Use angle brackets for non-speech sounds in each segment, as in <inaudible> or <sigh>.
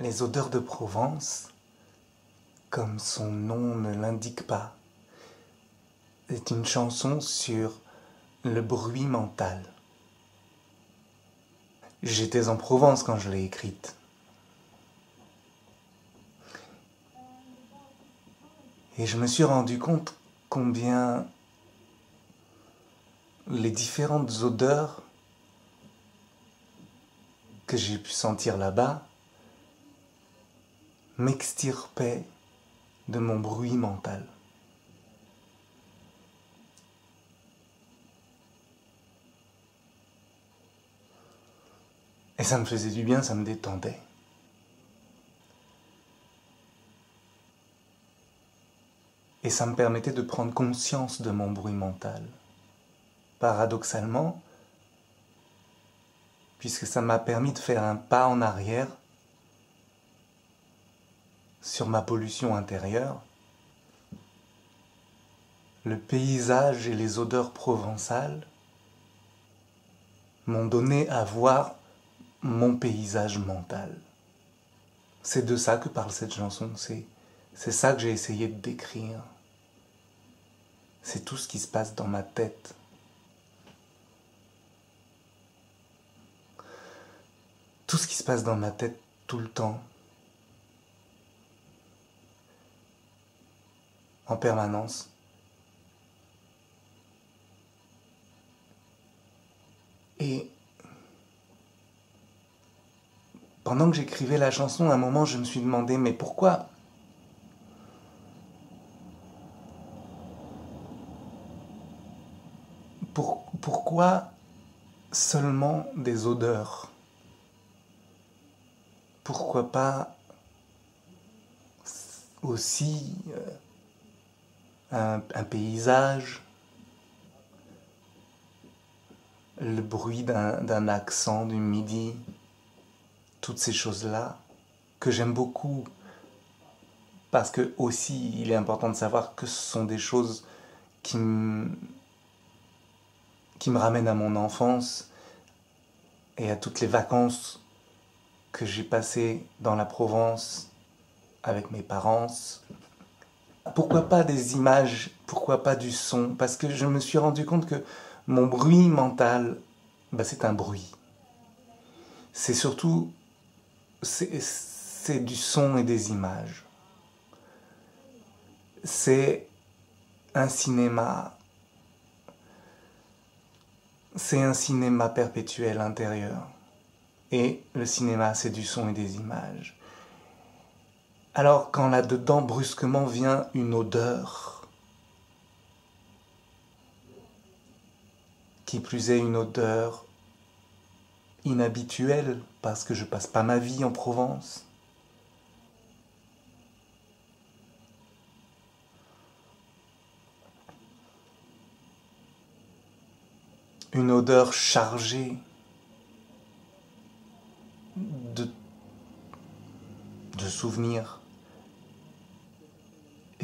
Les odeurs de Provence, comme son nom ne l'indique pas, est une chanson sur le bruit mental. J'étais en Provence quand je l'ai écrite. Et je me suis rendu compte combien les différentes odeurs que j'ai pu sentir là-bas m'extirpaient de mon bruit mental. Et ça me faisait du bien, ça me détendait. Et ça me permettait de prendre conscience de mon bruit mental. Paradoxalement, puisque ça m'a permis de faire un pas en arrière sur ma pollution intérieure, le paysage et les odeurs provençales m'ont donné à voir mon paysage mental. C'est de ça que parle cette chanson, c'est, ça que j'ai essayé de décrire. C'est tout ce qui se passe dans ma tête. Tout ce qui se passe dans ma tête tout le temps. En permanence. Et pendant que j'écrivais la chanson, à un moment, je me suis demandé, mais pourquoi pourquoi seulement des odeurs? Pourquoi pas aussi euh, un, paysage, le bruit d'un accent du midi, toutes ces choses-là que j'aime beaucoup. Parce que aussi il est important de savoir que ce sont des choses qui me qui me ramène à mon enfance et à toutes les vacances que j'ai passées dans la Provence avec mes parents. Pourquoi pas des images? Pourquoi pas du son? Parce que je me suis rendu compte que mon bruit mental, bah, c'est un bruit. C'est surtout, c'est du son et des images. C'est un cinéma c'est un cinéma perpétuel intérieur. Et le cinéma, c'est du son et des images. Alors quand là-dedans brusquement vient une odeur, qui plus est une odeur inhabituelle, parce que je passe pas ma vie en Provence, une odeur chargée de, de souvenirs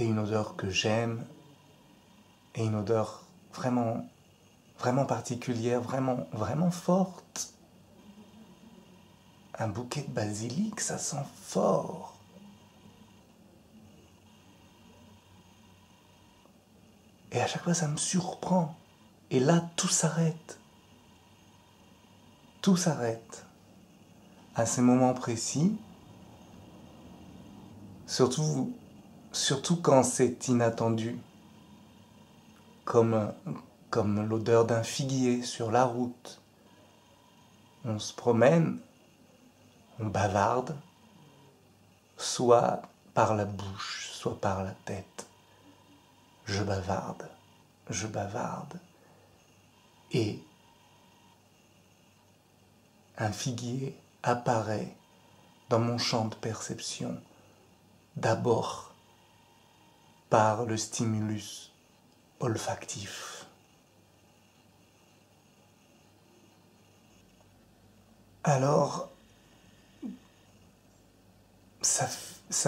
et une odeur que j'aime et une odeur vraiment vraiment particulière, vraiment vraiment forte. Un bouquet de basilic, ça sent fort. Et à chaque fois, ça me surprend. Et là, tout s'arrête. Tout s'arrête. À ces moments précis, surtout, surtout quand c'est inattendu, comme, comme l'odeur d'un figuier sur la route. On se promène, on bavarde, soit par la bouche, soit par la tête. Je bavarde, je bavarde et un figuier apparaît dans mon champ de perception d'abord par le stimulus olfactif. Alors, ça,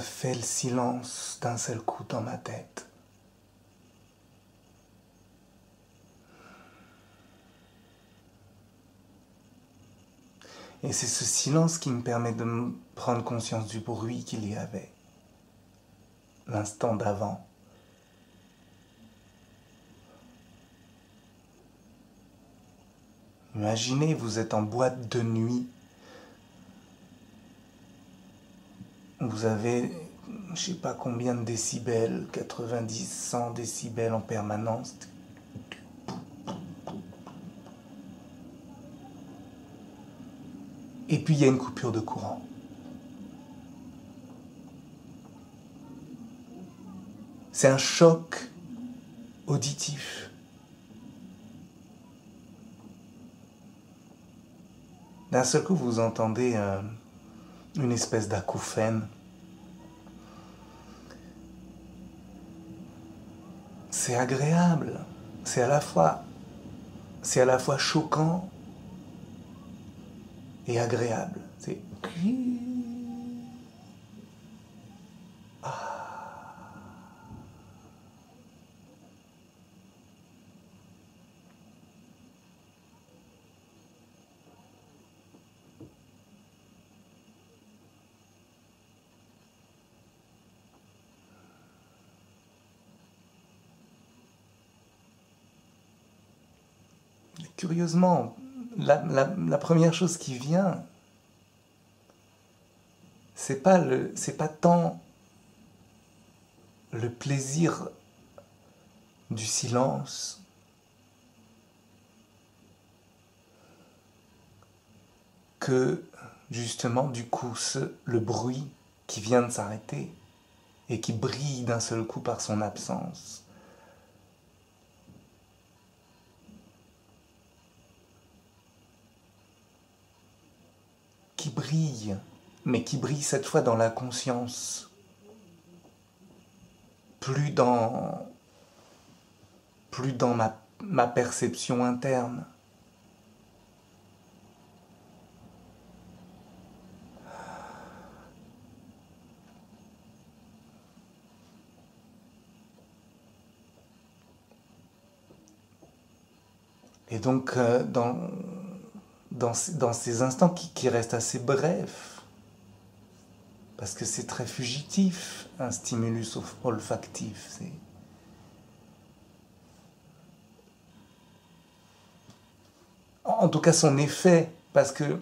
fait le silence d'un seul coup dans ma tête. Et c'est ce silence qui me permet de prendre conscience du bruit qu'il y avait l'instant d'avant. Imaginez, vous êtes en boîte de nuit. Vous avez, je sais pas combien de décibels, 90, 100 décibels en permanence. Et puis il y a une coupure de courant. C'est un choc auditif. D'un seul coup, vous entendez euh, une espèce d'acouphène. C'est agréable. C'est à la fois, c'est à la fois choquant et agréable. C'est curieusement, la, première chose qui vient, c'est pas pas tant le plaisir du silence que justement du coup le bruit qui vient de s'arrêter et qui brille d'un seul coup par son absence. qui mais qui brille cette fois dans la conscience, plus dans, plus dans ma, ma perception interne. Et donc, euh, dans, dans, ces instants qui, restent assez brefs, parce que c'est très fugitif, un stimulus olfactif. En tout cas, son effet, parce que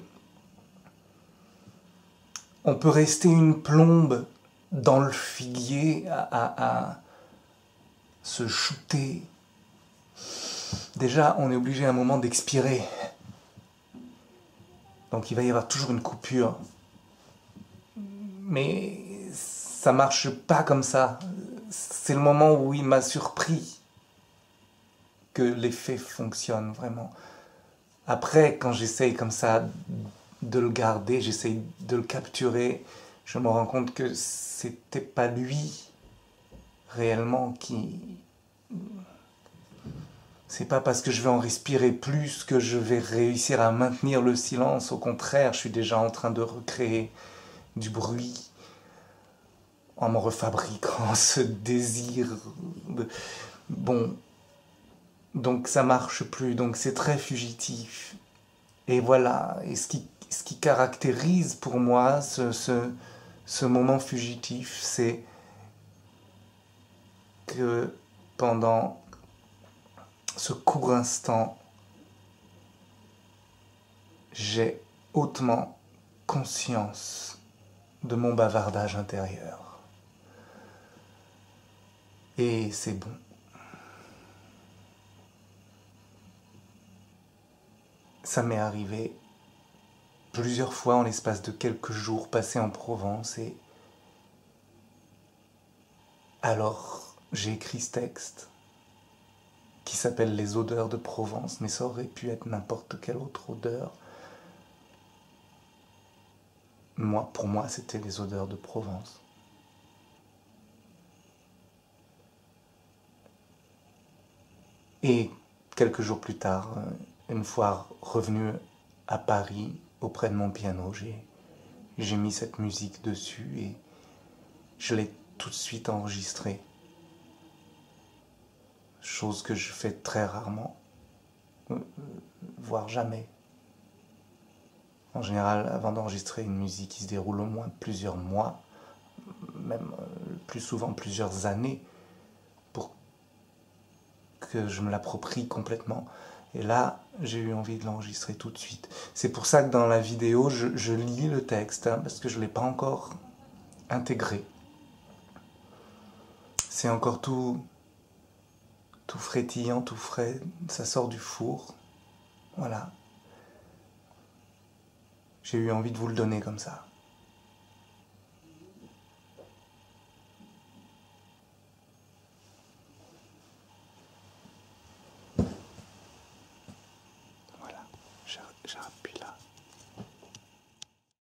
on peut rester une plombe dans le figuier à, à se shooter. Déjà, on est obligé à un moment d'expirer. Donc il va y avoir toujours une coupure. Mais ça marche pas comme ça. C'est le moment où il m'a surpris que l'effet fonctionne vraiment. Après, quand j'essaye comme ça de le garder, j'essaye de le capturer, je me rends compte que c'était pas lui réellement qui c'est pas parce que je vais en respirer plus que je vais réussir à maintenir le silence. Au contraire, je suis déjà en train de recréer du bruit en me refabriquant <laughs> ce désir. Bon, donc ça marche plus, donc c'est très fugitif. Et voilà, et ce qui, caractérise pour moi ce moment fugitif, c'est que pendant ce court instant, j'ai hautement conscience de mon bavardage intérieur. Et c'est bon. Ça m'est arrivé plusieurs fois en l'espace de quelques jours passés en Provence et alors j'ai écrit ce texte qui s'appelle Les odeurs de Provence, mais ça aurait pu être n'importe quelle autre odeur. Moi, pour moi, c'était les odeurs de Provence. Et quelques jours plus tard, une fois revenu à Paris auprès de mon piano, j'ai mis cette musique dessus et je l'ai tout de suite enregistrée chose que je fais très rarement, euh, voire jamais. En général, avant d'enregistrer une musique qui se déroule au moins plusieurs mois, même euh, plus souvent plusieurs années, pour que je me l'approprie complètement. Et là, j'ai eu envie de l'enregistrer tout de suite. C'est pour ça que dans la vidéo, je, lis le texte, hein, parce que je ne l'ai pas encore intégré. C'est encore tout, tout frétillant, tout frais. Ça sort du four. Voilà. J'ai eu envie de vous le donner comme ça.